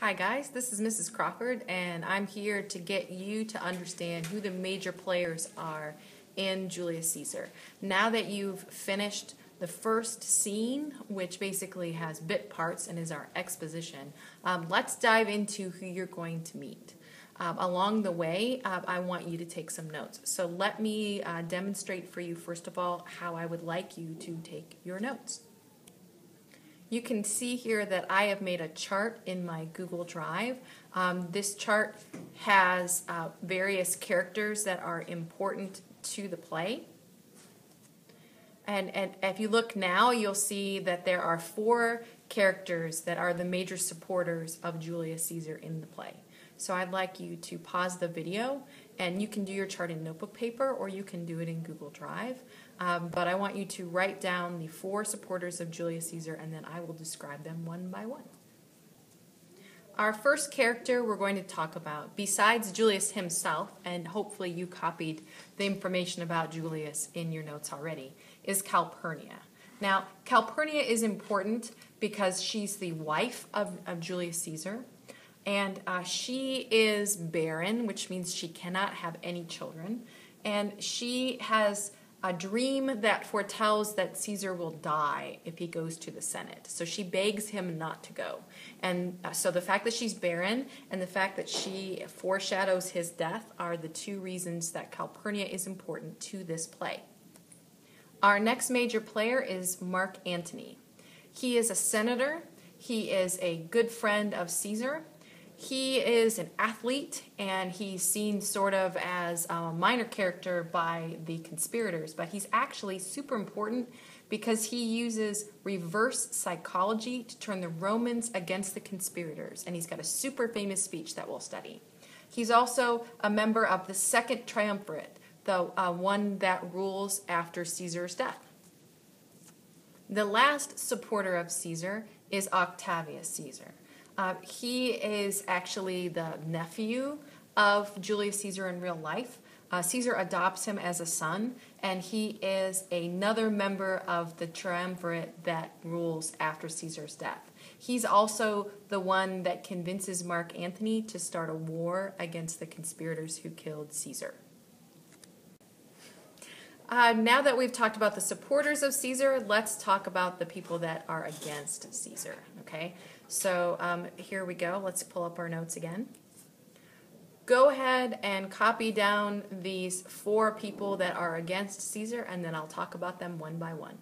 Hi guys, this is Mrs. Crawford and I'm here to get you to understand who the major players are in Julius Caesar. Now that you've finished the first scene, which basically has bit parts and is our exposition, um, let's dive into who you're going to meet. Um, along the way, uh, I want you to take some notes. So let me uh, demonstrate for you, first of all, how I would like you to take your notes. You can see here that I have made a chart in my Google Drive. Um, this chart has uh, various characters that are important to the play. And, and if you look now, you'll see that there are four characters that are the major supporters of Julius Caesar in the play. So I'd like you to pause the video and you can do your chart in notebook paper or you can do it in Google Drive. Um, but I want you to write down the four supporters of Julius Caesar and then I will describe them one by one. Our first character we're going to talk about, besides Julius himself, and hopefully you copied the information about Julius in your notes already, is Calpurnia. Now, Calpurnia is important because she's the wife of, of Julius Caesar. And uh, she is barren, which means she cannot have any children. And she has a dream that foretells that Caesar will die if he goes to the Senate. So she begs him not to go. And uh, so the fact that she's barren and the fact that she foreshadows his death are the two reasons that Calpurnia is important to this play. Our next major player is Mark Antony. He is a senator, he is a good friend of Caesar, he is an athlete and he's seen sort of as a minor character by the conspirators, but he's actually super important because he uses reverse psychology to turn the Romans against the conspirators. And he's got a super famous speech that we'll study. He's also a member of the Second Triumvirate, the uh, one that rules after Caesar's death. The last supporter of Caesar is Octavius Caesar. Uh, he is actually the nephew of Julius Caesar in real life. Uh, Caesar adopts him as a son, and he is another member of the triumvirate that rules after Caesar's death. He's also the one that convinces Mark Antony to start a war against the conspirators who killed Caesar. Uh, now that we've talked about the supporters of Caesar, let's talk about the people that are against Caesar. Okay, so um, here we go. Let's pull up our notes again. Go ahead and copy down these four people that are against Caesar, and then I'll talk about them one by one.